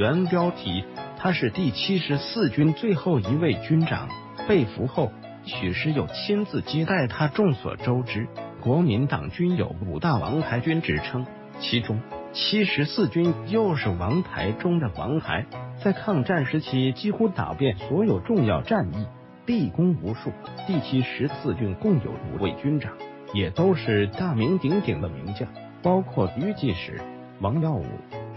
原标题：他是第七十四军最后一位军长。被俘后，许世友亲自接待他。众所周知，国民党军有五大王牌军之称，其中七十四军又是王牌中的王牌，在抗战时期几乎打遍所有重要战役，立功无数。第七十四军共有五位军长，也都是大名鼎鼎的名将，包括余继时、王耀武、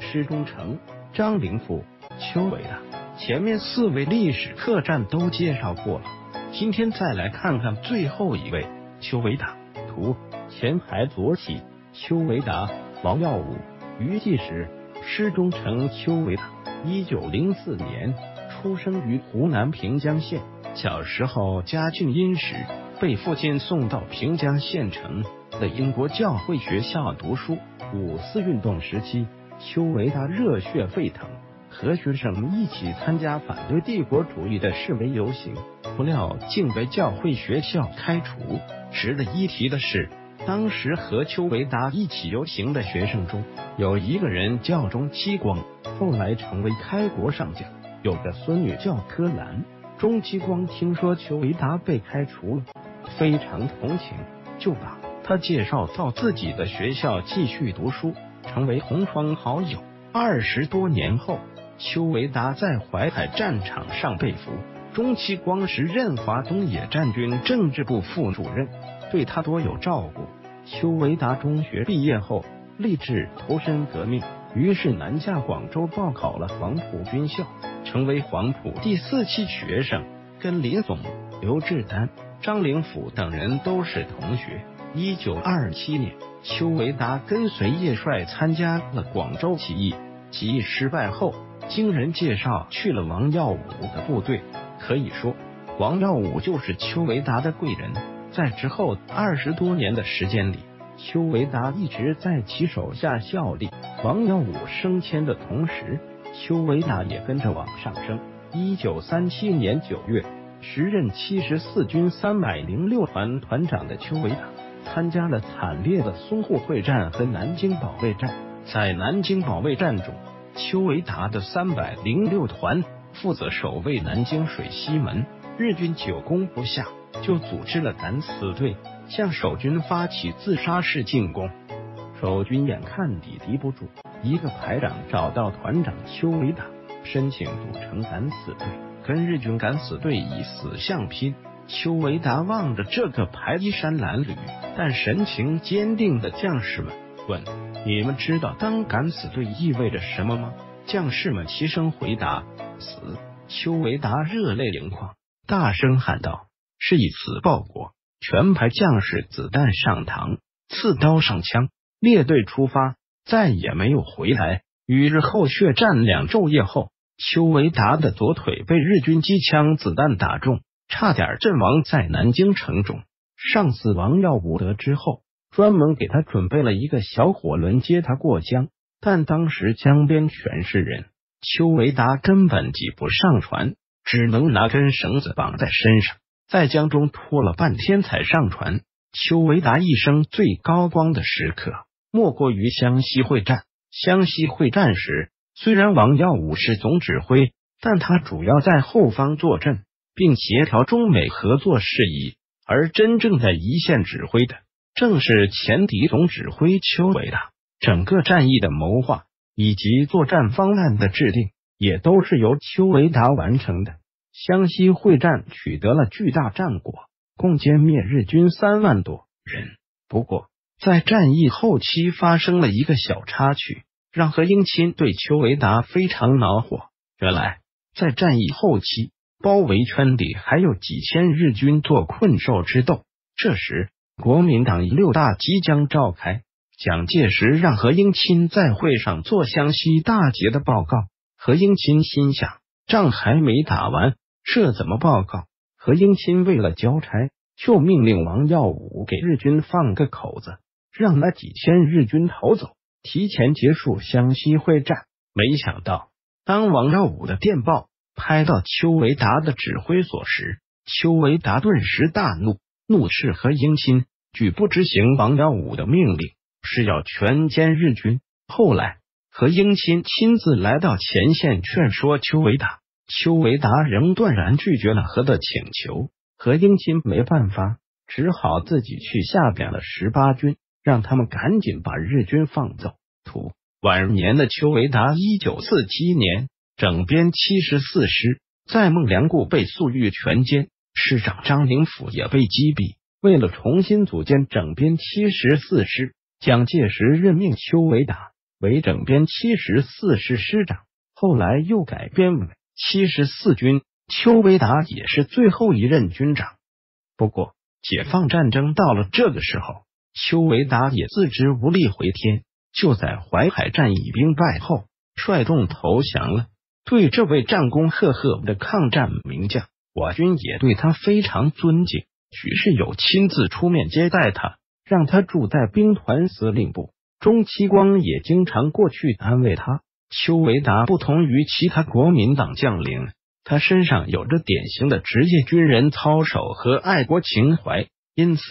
施中诚。张灵甫、邱伟达，前面四位历史客栈都介绍过了，今天再来看看最后一位邱伟达。图前排左起，邱伟达、王耀武、余继时、诗中诚。邱伟达，一九零四年出生于湖南平江县，小时候家境殷实，被父亲送到平江县城的英国教会学校读书。五四运动时期。邱维达热血沸腾，和学生一起参加反对帝国主义的示威游行，不料竟被教会学校开除。值得一提的是，当时和邱维达一起游行的学生中，有一个人叫钟期光，后来成为开国上将，有个孙女叫柯兰。钟期光听说邱维达被开除了，非常同情，就把他介绍到自己的学校继续读书。成为同窗好友。二十多年后，邱维达在淮海战场上被俘，中期光时任华东野战军政治部副主任，对他多有照顾。邱维达中学毕业后，立志投身革命，于是南下广州报考了黄埔军校，成为黄埔第四期学生，跟林总、刘志丹、张灵甫等人都是同学。一九二七年。邱维达跟随叶帅参加了广州起义，起义失败后，经人介绍去了王耀武的部队。可以说，王耀武就是邱维达的贵人。在之后二十多年的时间里，邱维达一直在其手下效力。王耀武升迁的同时，邱维达也跟着往上升。一九三七年九月，时任七十四军三百零六团团长的邱维达。参加了惨烈的淞沪会战和南京保卫战。在南京保卫战中，邱维达的三百零六团负责守卫南京水西门，日军久攻不下，就组织了敢死队向守军发起自杀式进攻。守军眼看抵敌不住，一个排长找到团长邱维达，申请组成敢死队，跟日军敢死队以死相拼。邱维达望着这个排衣衫褴褛但神情坚定的将士们，问：“你们知道当敢死队意味着什么吗？”将士们齐声回答：“死。”邱维达热泪盈眶，大声喊道：“是以死报国！”全排将士子弹上膛，刺刀上枪，列队出发，再也没有回来。与日后血战两昼夜后，邱维达的左腿被日军机枪子弹打中。差点阵亡在南京城中。上司王耀武得知后，专门给他准备了一个小火轮接他过江。但当时江边全是人，邱维达根本挤不上船，只能拿根绳子绑在身上，在江中拖了半天才上船。邱维达一生最高光的时刻，莫过于湘西会战。湘西会战时，虽然王耀武是总指挥，但他主要在后方坐镇。并协调中美合作事宜，而真正在一线指挥的正是前敌总指挥邱伟达。整个战役的谋划以及作战方案的制定，也都是由邱维达完成的。湘西会战取得了巨大战果，共歼灭日军三万多人。不过，在战役后期发生了一个小插曲，让何应钦对邱维达非常恼火。原来，在战役后期。包围圈里还有几千日军做困兽之斗。这时，国民党六大即将召开，蒋介石让何应钦在会上做湘西大捷的报告。何应钦心想，仗还没打完，这怎么报告？何应钦为了交差，就命令王耀武给日军放个口子，让那几千日军逃走，提前结束湘西会战。没想到，当王耀武的电报。拍到邱维达的指挥所时，邱维达顿时大怒，怒斥何应钦举不执行王耀武的命令，是要全歼日军。后来何应钦亲自来到前线劝说邱维达，邱维达仍断然拒绝了何的请求。何应钦没办法，只好自己去下边了十八军，让他们赶紧把日军放走。图晚年的邱维达，一九四七年整编七十四师，在孟良崮被粟裕全歼，师长张灵甫也被击毙。为了重新组建整编七十四师，蒋介石任命邱维达为整编七十四师师长，后来又改编为七十四军。邱维达也是最后一任军长。不过，解放战争到了这个时候，邱维达也自知无力回天，就在淮海战役兵败后率众投降了。对这位战功赫赫的抗战名将，我军也对他非常尊敬。许世友亲自出面接待他，让他住在兵团司令部。钟其光也经常过去安慰他。邱维达不同于其他国民党将领。他身上有着典型的职业军人操守和爱国情怀，因此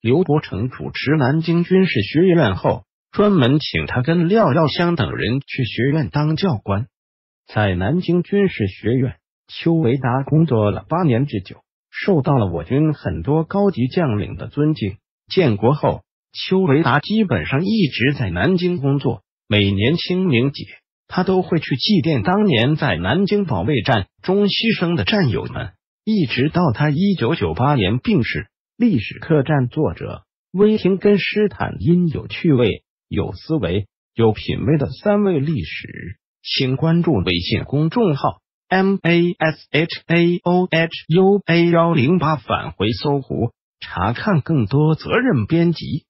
刘伯承主持南京军事学院后，专门请他跟廖耀湘等人去学院当教官。在南京军事学院，邱维达工作了八年之久，受到了我军很多高级将领的尊敬。建国后，邱维达基本上一直在南京工作，每年清明节。他都会去祭奠当年在南京保卫战中牺牲的战友们，一直到他一九九八年病逝。历史客栈作者威廷跟斯坦因有趣味、有思维、有品味的三位历史，请关注微信公众号 m a s h a o h u a 幺零八，返回搜狐查看更多责任编辑。